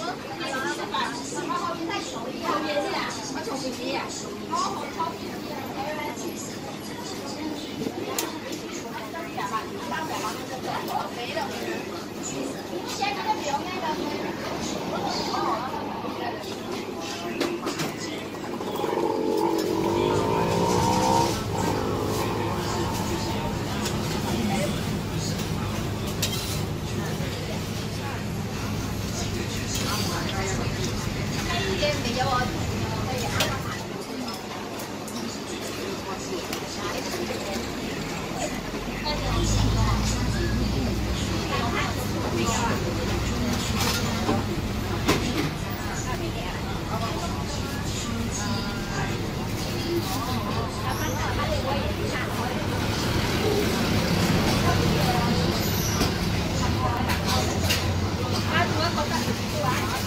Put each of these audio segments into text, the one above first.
什么手机？什么超薄屏？带手柄的？什么手机？超薄超屏的？还有那个曲子，就是这样的手机。你说的这么远吧？大点吗？那个？没了。现在那个表面的？哦。Okay.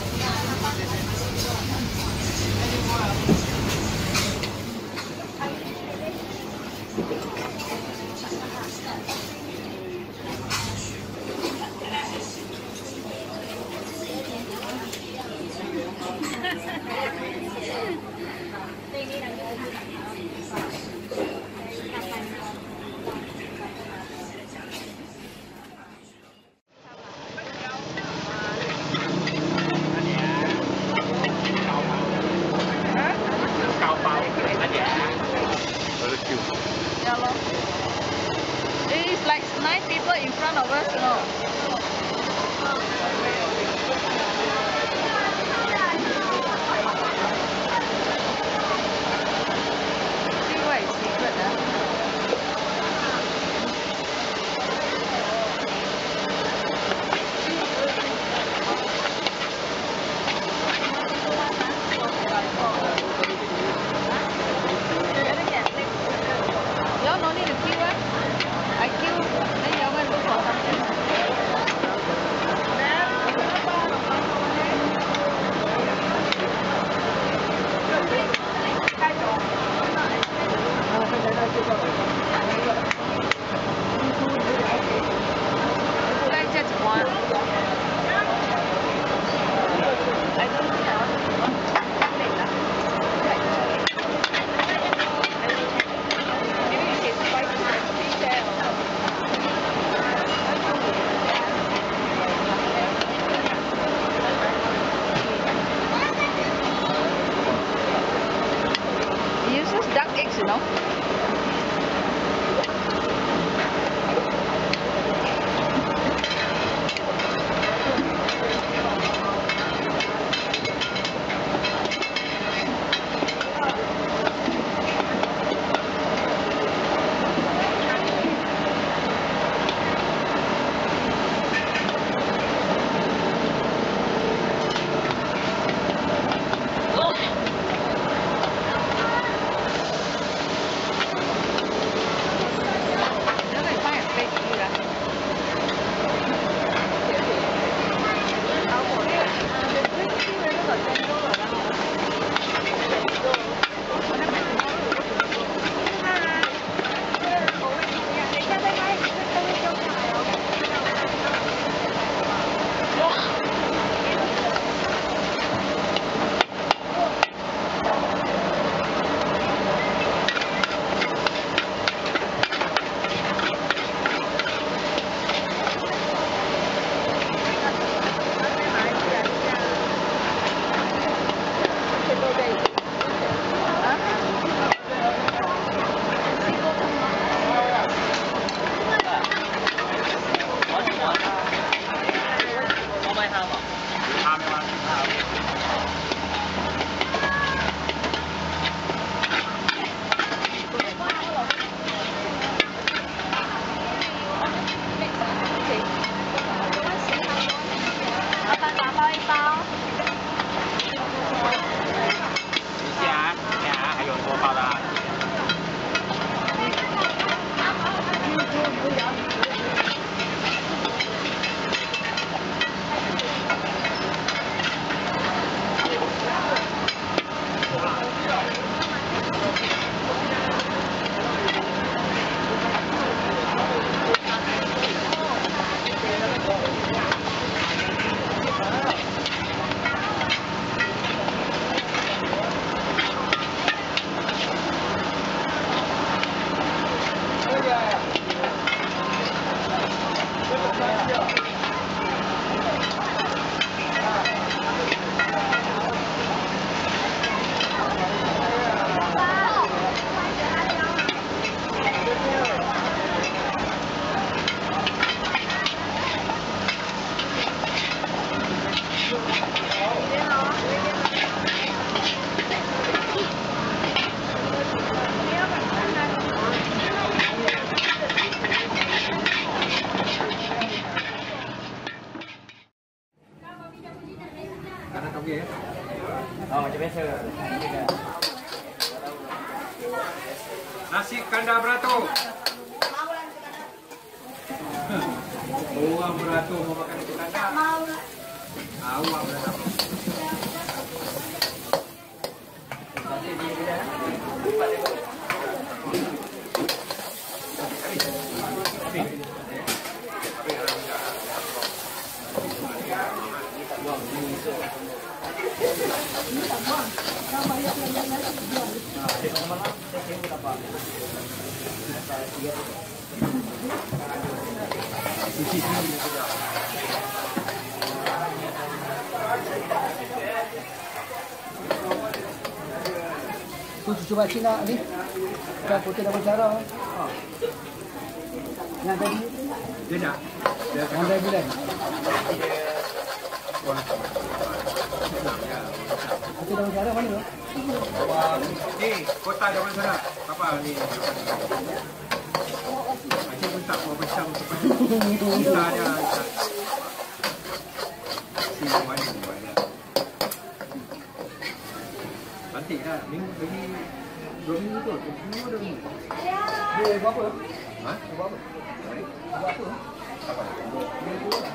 Nasi kandar beratur. Orang beratur mau makan nasi kandar. Awak beratur. Tu cucu mak Cina ni. Dah putih dalam cara. Ha. Yang tadi, Dia nak. Dia yang tadi bilang. Putih dalam cara mana? Ni, kota dah mana sana? Apa ni? Acik pun tak mau besar seperti kita mana. Cantik dah. Minggu bagi dua minggu tu. Dua minggu dua minggu. Dia buat apa? Ha? Dia buat apa? Dia buat apa? Dia buat apa?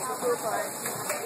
Thanks for clarifying.